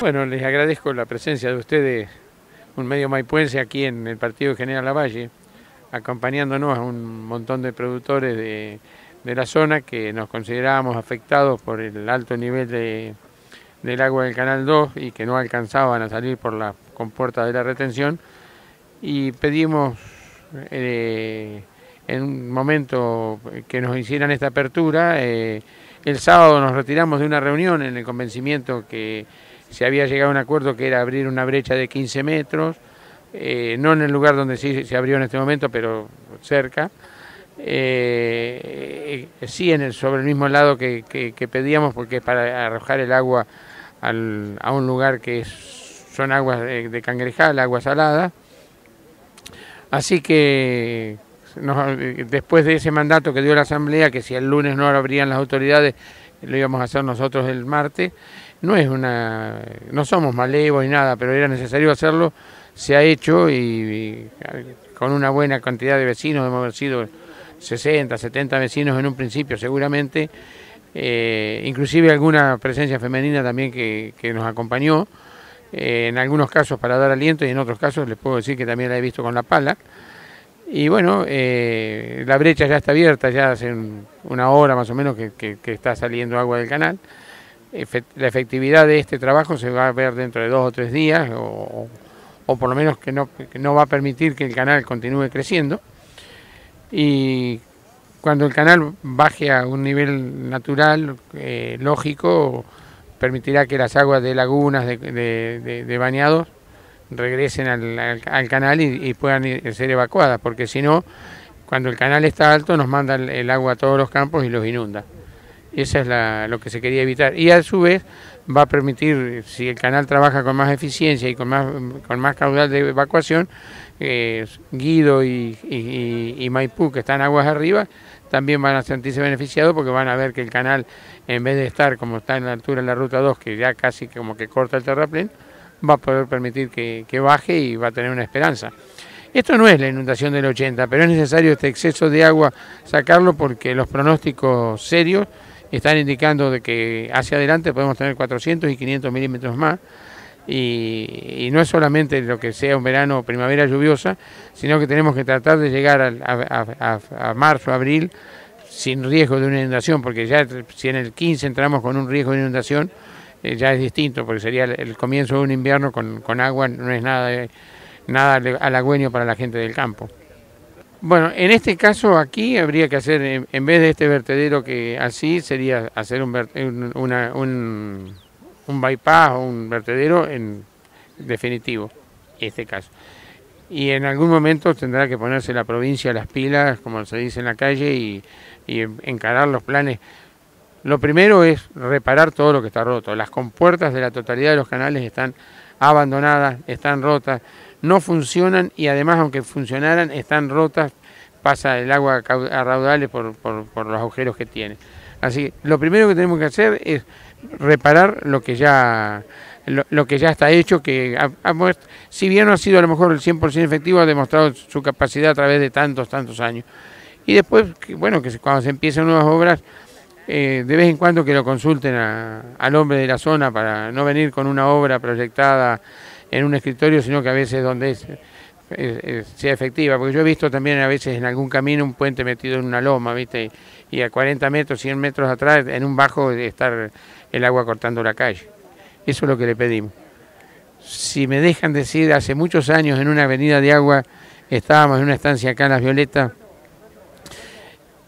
Bueno, les agradezco la presencia de ustedes, un medio maipuense aquí en el partido de General Lavalle, acompañándonos a un montón de productores de, la zona que nos considerábamos afectados por el alto nivel del agua del Canal 2 y que no alcanzaban a salir por la compuerta de la retención y pedimos eh, en un momento que nos hicieran esta apertura. Eh, el sábado nos retiramos de una reunión en el convencimiento que se había llegado a un acuerdo que era abrir una brecha de 15 metros, eh, no en el lugar donde sí se abrió en este momento, pero cerca. Eh, sí en el, sobre el mismo lado que, pedíamos, porque es para arrojar el agua a un lugar que son aguas de, de cangrejal, agua salada. Así que después de ese mandato que dio la Asamblea, que si el lunes no lo abrían las autoridades, lo íbamos a hacer nosotros el martes, no es una, no somos malevos ni nada, pero era necesario hacerlo, se ha hecho y, con una buena cantidad de vecinos, hemos sido 60, 70 vecinos en un principio seguramente, eh, inclusive alguna presencia femenina también que, nos acompañó, eh, en algunos casos para dar aliento y en otros casos les puedo decir que también la he visto con la pala. Y bueno, eh, la brecha ya está abierta, ya hace una hora más o menos que, está saliendo agua del canal. La efectividad de este trabajo se va a ver dentro de dos o tres días, o, por lo menos que no, no va a permitir que el canal continúe creciendo. Y cuando el canal baje a un nivel natural, eh, lógico, permitirá que las aguas de lagunas, de bañados, regresen al, canal y, puedan ser evacuadas, porque si no, cuando el canal está alto nos manda el, agua a todos los campos y los inunda. Eso es lo que se quería evitar. Y a su vez va a permitir, si el canal trabaja con más eficiencia y con más, con más caudal de evacuación, eh, Guido y, y, Maipú, que están aguas arriba, también van a sentirse beneficiados porque van a ver que el canal, en vez de estar como está en la altura de la ruta 2, que ya casi como que corta el terraplén, va a poder permitir que, baje y va a tener una esperanza. Esto no es la inundación del 80, pero es necesario este exceso de agua sacarlo porque los pronósticos serios están indicando de que hacia adelante podemos tener 400 y 500 milímetros más. Y, no es solamente lo que sea un verano o primavera lluviosa, sino que tenemos que tratar de llegar a, a marzo, abril, sin riesgo de una inundación, porque ya si en el 15 entramos con un riesgo de inundación, eh, ya es distinto, porque sería el, comienzo de un invierno con, agua, no es nada, nada halagüeño para la gente del campo. Bueno, en este caso aquí habría que hacer, en vez de este vertedero que así, sería hacer un, un, un, bypass o un vertedero en definitivo, este caso. Y en algún momento tendrá que ponerse la provincia a las pilas, como se dice en la calle, y, y encarar los planes lo primero es reparar todo lo que está roto. Las compuertas de la totalidad de los canales están abandonadas, están rotas, no funcionan y además aunque funcionaran están rotas, pasa el agua a raudales por, los agujeros que tiene. Así que lo primero que tenemos que hacer es reparar lo que ya lo, que ya está hecho, que si bien no ha sido a lo mejor el 100% efectivo, ha demostrado su capacidad a través de tantos, tantos años. Y después, bueno, que cuando se empiecen nuevas obras, eh, de vez en cuando que lo consulten al hombre de la zona para no venir con una obra proyectada en un escritorio, sino que a veces donde es, sea efectiva, porque yo he visto también a veces en algún camino un puente metido en una loma, ¿viste? Y a 40 metros, 100 metros atrás, en un bajo, estar el agua cortando la calle. Eso es lo que le pedimos. Si me dejan decir, hace muchos años en una avenida de agua estábamos en una estancia acá en Las Violetas,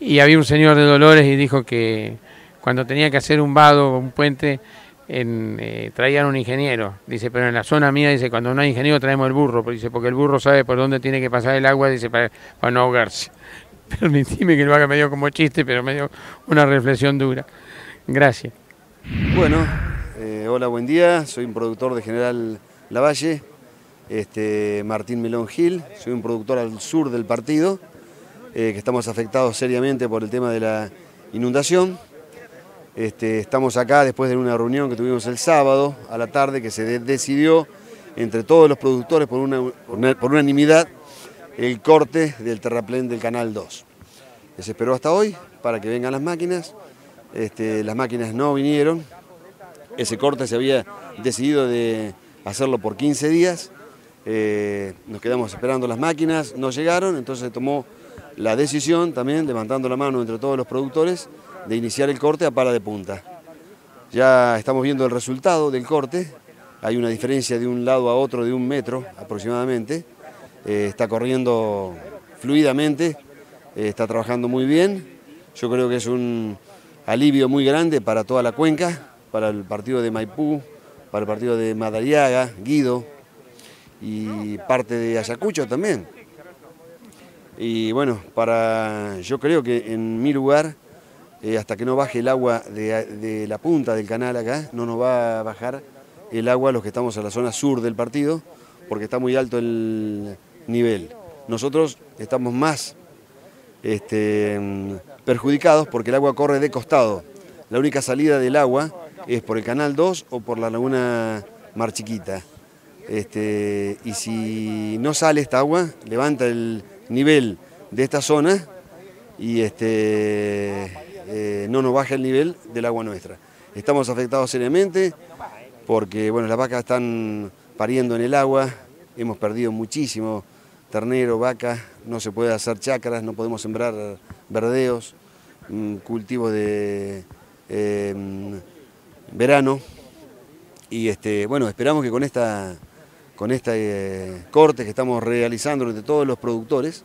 y había un señor de Dolores y dijo que cuando tenía que hacer un vado, un puente, eh, traían un ingeniero. Dice, pero en la zona mía, dice, cuando no hay ingeniero traemos el burro. Dice, porque el burro sabe por dónde tiene que pasar el agua, dice, para, no ahogarse. Permitime que lo haga medio como chiste, pero medio una reflexión dura. Gracias. Bueno, eh, hola, buen día. Soy un productor de General Lavalle, este, Martín Melón Gil. Soy un productor al sur del partido. Eh, que estamos afectados seriamente por el tema de la inundación. Este, estamos acá después de una reunión que tuvimos el sábado a la tarde que se decidió entre todos los productores por, una, por unanimidad el corte del terraplén del Canal 2. Se esperó hasta hoy para que vengan las máquinas, este, las máquinas no vinieron, Ese corte se había decidido de hacerlo por 15 días, eh, nos quedamos esperando las máquinas, no llegaron, entonces se tomó la decisión también, levantando la mano entre todos los productores, de iniciar el corte a pala de punta. Ya estamos viendo el resultado del corte, hay una diferencia de un lado a otro de un metro aproximadamente, eh, está corriendo fluidamente, eh, está trabajando muy bien, yo creo que es un alivio muy grande para toda la cuenca, para el partido de Maipú, para el partido de Madariaga, Guido y parte de Ayacucho también. Y bueno, para yo creo que en mi lugar, eh, hasta que no baje el agua de, la punta del canal acá, no nos va a bajar el agua los que estamos en la zona sur del partido, porque está muy alto el nivel. Nosotros estamos más este, perjudicados porque el agua corre de costado. La única salida del agua es por el Canal 2 o por la Laguna Mar Chiquita. Este, y si no sale esta agua, levanta el nivel de esta zona y este, eh, no nos baja el nivel del agua nuestra. Estamos afectados seriamente porque bueno, las vacas están pariendo en el agua, hemos perdido muchísimo ternero, vaca, no se puede hacer chacras, no podemos sembrar verdeos, mm, cultivos de em, verano. Y este, bueno, esperamos que con esta con este eh, corte que estamos realizando entre todos los productores,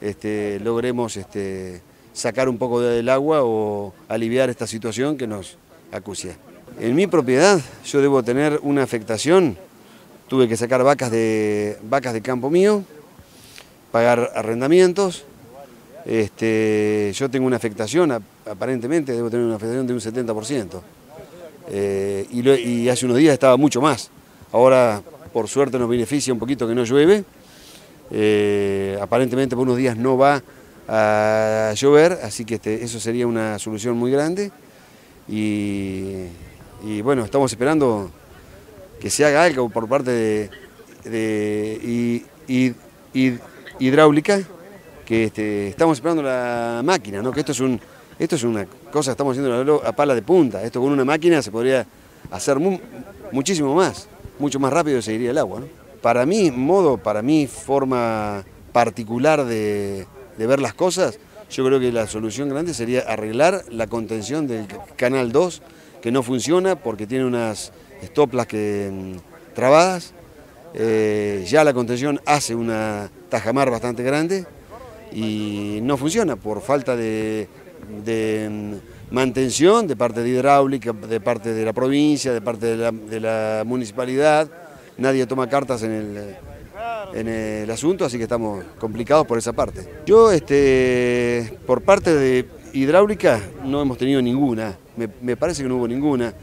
este, logremos este, sacar un poco del agua o aliviar esta situación que nos acucia. En mi propiedad yo debo tener una afectación, tuve que sacar vacas de, vacas de campo mío, pagar arrendamientos, este, yo tengo una afectación, aparentemente debo tener una afectación de un 70%, eh, y, hace unos días estaba mucho más, ahora por suerte nos beneficia un poquito que no llueve. Eh, aparentemente por unos días no va a llover, así que este, eso sería una solución muy grande. Y, bueno, estamos esperando que se haga algo por parte de, hidráulica, que este, estamos esperando la máquina, ¿no? que esto es, un, esto es una cosa, estamos haciendo a pala de punta, esto con una máquina se podría hacer muchísimo más mucho más rápido se iría el agua. Para mí, modo, para mí, forma particular de, ver las cosas, yo creo que la solución grande sería arreglar la contención del canal 2, que no funciona porque tiene unas estoplas que, mm, trabadas. Eh, ya la contención hace una tajamar bastante grande y no funciona por falta de, de mm, mantención de parte de hidráulica, de parte de la provincia, de parte de la, municipalidad. Nadie toma cartas en el, en el asunto, así que estamos complicados por esa parte. Yo, este, por parte de hidráulica, no hemos tenido ninguna, me, parece que no hubo ninguna.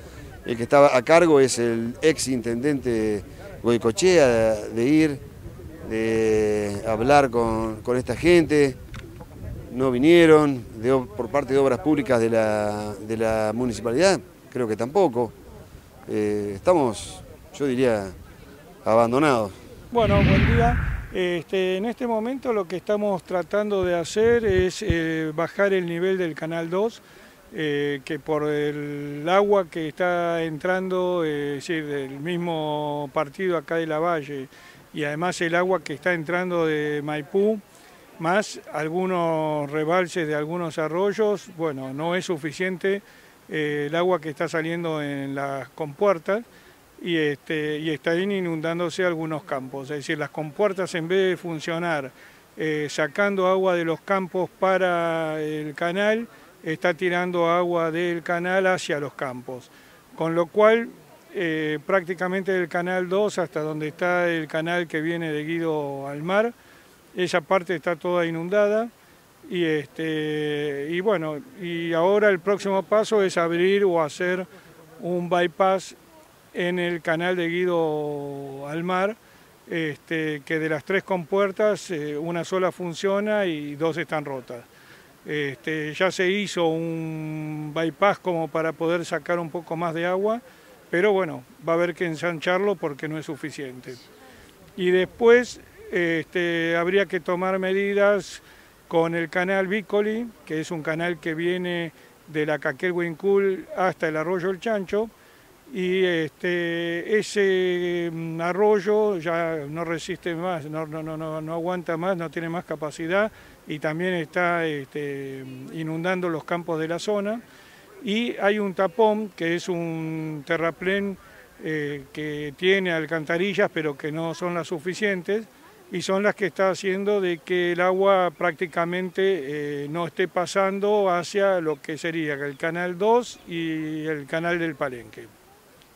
El que estaba a cargo es el ex intendente Goicochea de ir, de hablar con, con esta gente, no vinieron, por parte de obras públicas de la, municipalidad, creo que tampoco. Eh, estamos, yo diría, abandonados. Bueno, buen día. Este, en este momento lo que estamos tratando de hacer es eh, bajar el nivel del Canal 2, eh, que por el agua que está entrando, es decir, del mismo partido acá de la Valle, y además el agua que está entrando de Maipú, más algunos rebalses de algunos arroyos, bueno, no es suficiente eh, el agua que está saliendo en las compuertas y, este, inundándose algunos campos. Es decir, las compuertas en vez de funcionar eh, sacando agua de los campos para el canal, está tirando agua del canal hacia los campos. Con lo cual, eh, prácticamente del canal 2 hasta donde está el canal que viene de Guido al mar, esa parte está toda inundada y, este, y bueno, y ahora el próximo paso es abrir o hacer un bypass en el canal de Guido al mar, este, que de las tres compuertas eh, una sola funciona y dos están rotas. Este, ya se hizo un bypass como para poder sacar un poco más de agua, pero bueno, va a haber que ensancharlo porque no es suficiente. Y después este, habría que tomar medidas con el canal Bicoli, que es un canal que viene de la Caquel hasta el arroyo El Chancho, y este, ese mm, arroyo ya no resiste más, no, no, no, no, aguanta más, no tiene más capacidad y también está este, inundando los campos de la zona. Y hay un tapón que es un terraplén eh, que tiene alcantarillas pero que no son las suficientes y son las que está haciendo de que el agua prácticamente eh, no esté pasando hacia lo que sería el Canal 2 y el Canal del Palenque.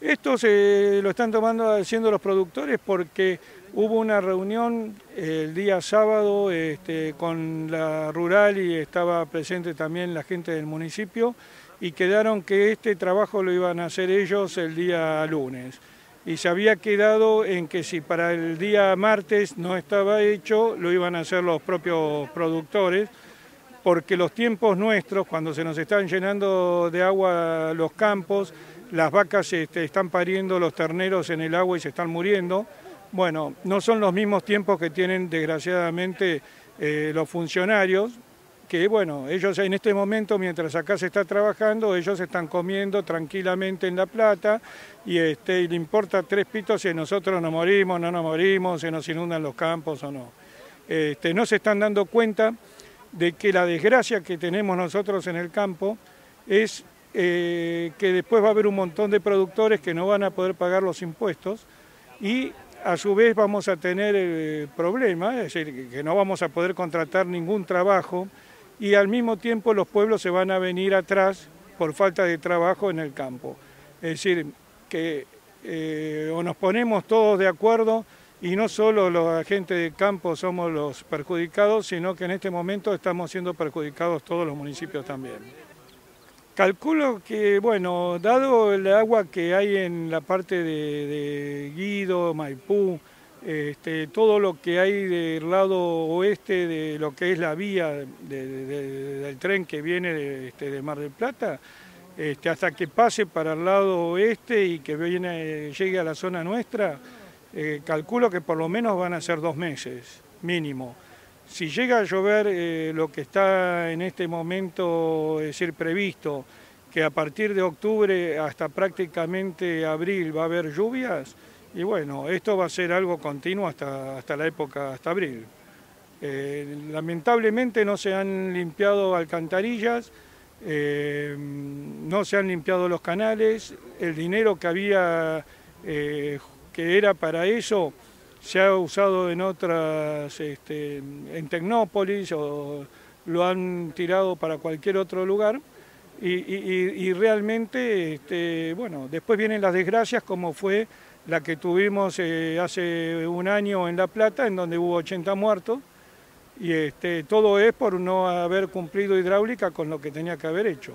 Esto se lo están tomando haciendo los productores porque hubo una reunión el día sábado este, con la rural y estaba presente también la gente del municipio y quedaron que este trabajo lo iban a hacer ellos el día lunes. Y se había quedado en que si para el día martes no estaba hecho, lo iban a hacer los propios productores, porque los tiempos nuestros, cuando se nos están llenando de agua los campos, las vacas este, están pariendo los terneros en el agua y se están muriendo. Bueno, no son los mismos tiempos que tienen desgraciadamente eh, los funcionarios, que bueno, ellos en este momento, mientras acá se está trabajando, ellos están comiendo tranquilamente en La Plata y, este, le importa tres pitos si nosotros nos morimos, no nos morimos, si nos inundan los campos o no. Este, no se están dando cuenta de que la desgracia que tenemos nosotros en el campo es eh, que después va a haber un montón de productores que no van a poder pagar los impuestos y a su vez vamos a tener el problema, es decir, que no vamos a poder contratar ningún trabajo y al mismo tiempo los pueblos se van a venir atrás por falta de trabajo en el campo. Es decir, que eh, o nos ponemos todos de acuerdo y no solo los agentes de campo somos los perjudicados, sino que en este momento estamos siendo perjudicados todos los municipios también. Calculo que, bueno, dado el agua que hay en la parte de, Guido, Maipú, este, todo lo que hay del lado oeste de lo que es la vía del tren que viene de, este, Mar del Plata, este, hasta que pase para el lado oeste y que viene, llegue a la zona nuestra, eh, calculo que por lo menos van a ser dos meses, mínimo. Si llega a llover eh, lo que está en este momento, es decir, previsto, que a partir de octubre hasta prácticamente abril va a haber lluvias, y bueno, esto va a ser algo continuo hasta, hasta la época, hasta abril. Eh, lamentablemente no se han limpiado alcantarillas, eh, no se han limpiado los canales, el dinero que había, que era para eso, se ha usado en otras, este, en Tecnópolis o lo han tirado para cualquier otro lugar y, realmente, este, bueno, después vienen las desgracias como fue la que tuvimos eh, hace un año en La Plata, en donde hubo 80 muertos, y este, todo es por no haber cumplido hidráulica con lo que tenía que haber hecho.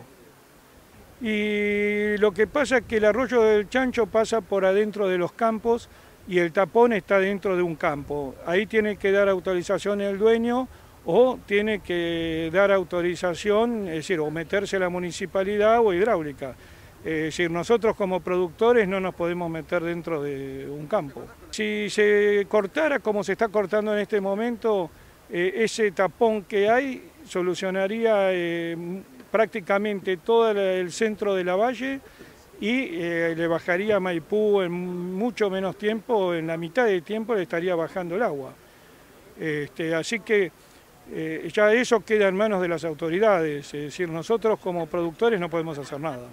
Y lo que pasa es que el arroyo del Chancho pasa por adentro de los campos, y el tapón está dentro de un campo. Ahí tiene que dar autorización el dueño o tiene que dar autorización, es decir, o meterse la municipalidad o hidráulica. Es decir, nosotros como productores no nos podemos meter dentro de un campo. Si se cortara como se está cortando en este momento, eh, ese tapón que hay solucionaría eh, prácticamente todo el centro de la valle y eh, le bajaría a Maipú en mucho menos tiempo, en la mitad de tiempo le estaría bajando el agua. Este, así que eh, ya eso queda en manos de las autoridades, es decir, nosotros como productores no podemos hacer nada.